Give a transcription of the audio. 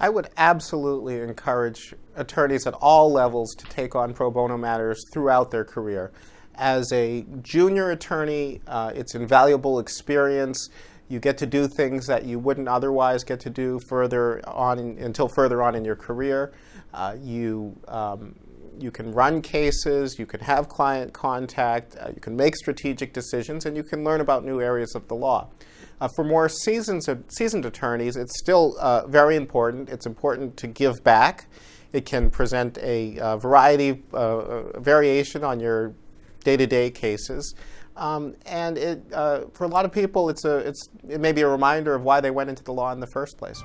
I would absolutely encourage attorneys at all levels to take on pro bono matters throughout their career. As a junior attorney, uh, it's invaluable experience. You get to do things that you wouldn't otherwise get to do further on in, until further on in your career. Uh, you um, you can run cases, you can have client contact, uh, you can make strategic decisions, and you can learn about new areas of the law. Uh, for more seasoned, seasoned attorneys, it's still uh, very important. It's important to give back. It can present a, uh, variety, uh, variation on your day-to-day cases. Um, and it, for a lot of people, it's a, it's, it may be a reminder of why they went into the law in the first place.